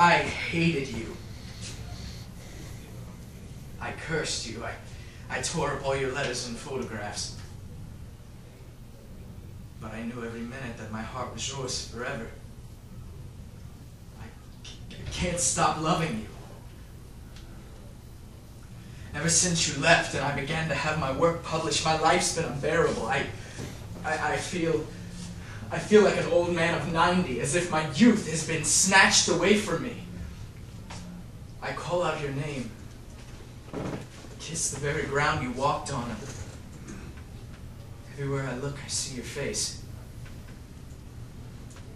I hated you. I cursed you. I, I tore up all your letters and photographs. But I knew every minute that my heart was yours forever. I I can't stop loving you. Ever since you left and I began to have my work published, my life's been unbearable. I, I, I feel, I feel like an old man of 90, as if my youth has been snatched away from me. I call out your name, kiss the very ground you walked on. Everywhere I look, I see your face.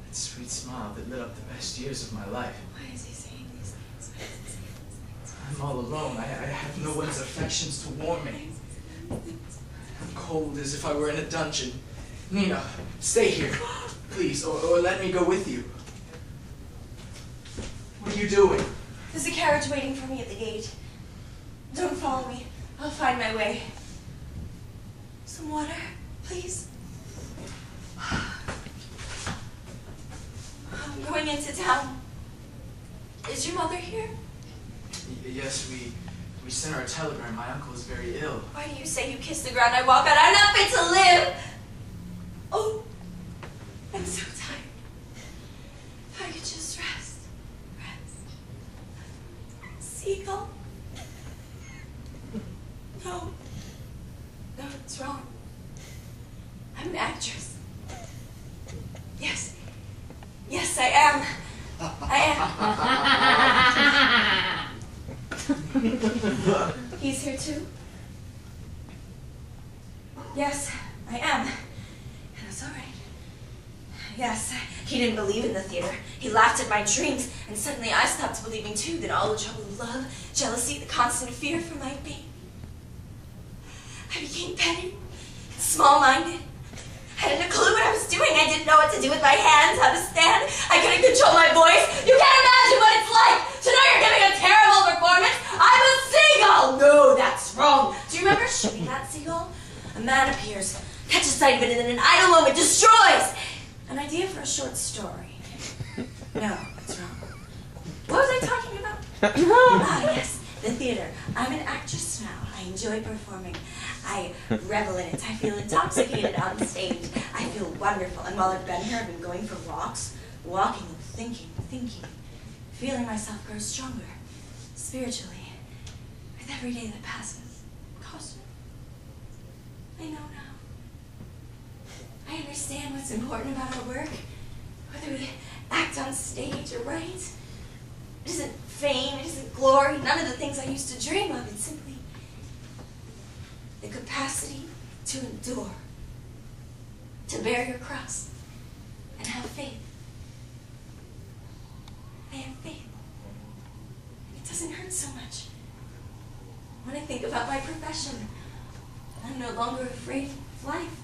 That sweet smile that lit up the best years of my life. Why is he saying these things? Why is he saying these things? I'm all alone. I, I have no one's affections to warm me. I'm cold as if I were in a dungeon. Nina, stay here, please, or, or let me go with you. What are you doing? There's a carriage waiting for me at the gate. Don't follow me. I'll find my way. Some water, please. I'm going into town. Is your mother here? Y- yes, we we sent her a telegram. My uncle is very ill. Why do you say you kiss the ground I walk on? I'm not fit to live! Oh, I'm so tired. If I could just rest. Rest. Seagull? No. No, it's wrong. I'm an actress. Yes. Yes, I am. I am. He's here too? Yes, I am. That's all right. Yes, he didn't believe in the theater. He laughed at my dreams, and suddenly I stopped believing too that all the trouble of love, jealousy, the constant fear for my baby. I became petty, small-minded. I hadn't a clue what I was doing. I didn't know what to do with my hands, how to stand. I couldn't control my voice. You can't imagine what it's like to know you're giving a terrible performance. I'm a seagull. No, that's wrong. Do you remember shooting that seagull? A man appears, catches sight of it, and in an idle moment destroys. An idea for a short story. No, that's wrong. What was I talking about? ah, yes, the theater. I'm an actress now. I enjoy performing. I revel in it. I feel intoxicated on stage. I feel wonderful. And while I've been here, I've been going for walks, walking and thinking, thinking, feeling myself grow stronger, spiritually, with every day that passes. Kostya, I know now. I understand what's important about our work, whether we act on stage or write. It isn't fame, it isn't glory, none of the things I used to dream of. It's simply the capacity to endure, to bear your cross, and have faith. I have faith. It doesn't hurt so much. When I think about my profession, I'm no longer afraid of life.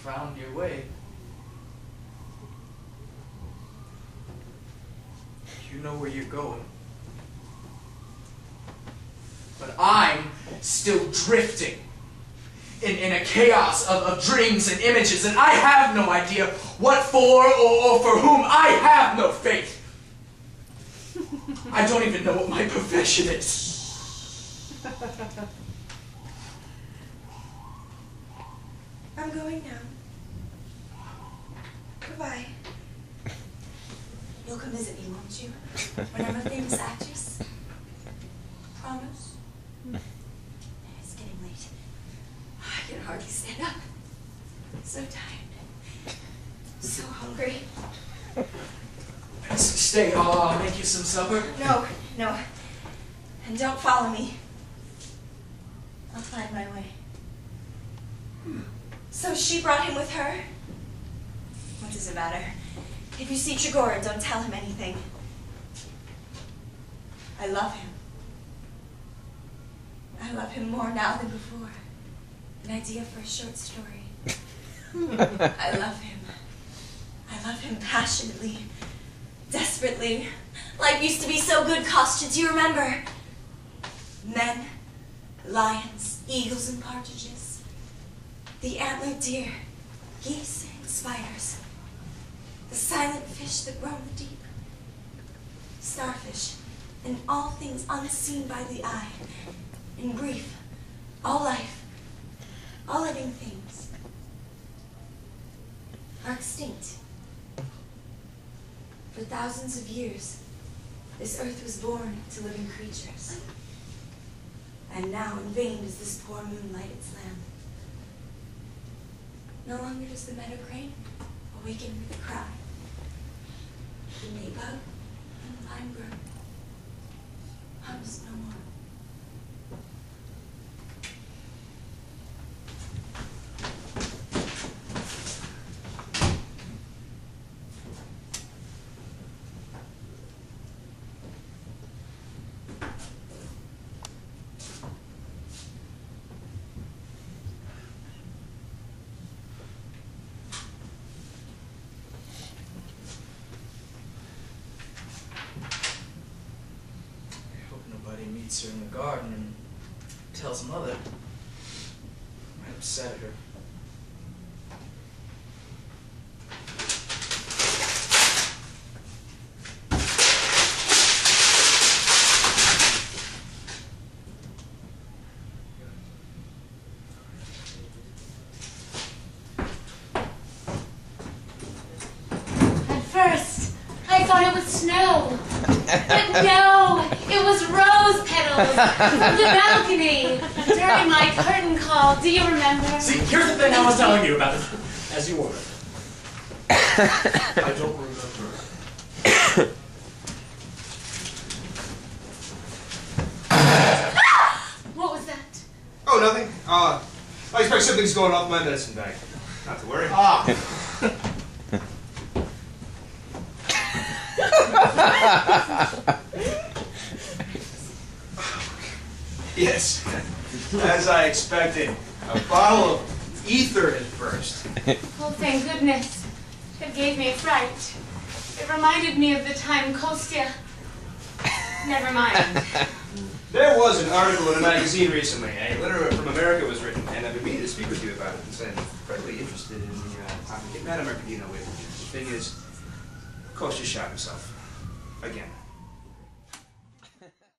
Found your way. You know where you're going. But I'm still drifting in, in a chaos of, of dreams and images, and I have no idea what for or, or for whom. I have no faith. I don't even know what my profession is. I'm going now. You? When I'm a famous actress? Promise? It's getting late. I can hardly stand up. So tired. So hungry. Stay, I'll, I'll make you some supper. No, no. And don't follow me. I'll find my way. So she brought him with her? What does it matter? If you see Trigorin, don't tell him anything. I love him. I love him more now than before. An idea for a short story. I love him. I love him passionately, desperately. Life used to be so good, Kostya. Do you remember? Men, lions, eagles, and partridges. The antlered deer, geese, and spiders. the silent fish that roam the deep, starfish, and all things unseen by the eye. In brief, all life, all living things are extinct. For thousands of years, this earth was born to living creatures. And now in vain does this poor moon light its lamp. No longer does the meadow crane awaken with a cry. The maybug and the vine brook hums no more. I hope her in the garden and tells mother. Might upset her. At first, I thought it was snow. But no, it was rose petals from the balcony during my curtain call. Do you remember? See, here's the thing I was telling you about it, as you ordered. I don't remember. What was that? Oh, nothing. Uh, I expect something's going off my medicine bag. Not to worry. Ah, Yes, as I expected. A bottle of ether at first. Oh, thank goodness. It gave me a fright. It reminded me of the time Kostya. Never mind. There was an article in a magazine recently. A letter from America was written, and I've been meaning to speak with you about it since I'm incredibly interested in the uh, topic. Madame Mercadino with. The thing is, Kostya shot himself. Again.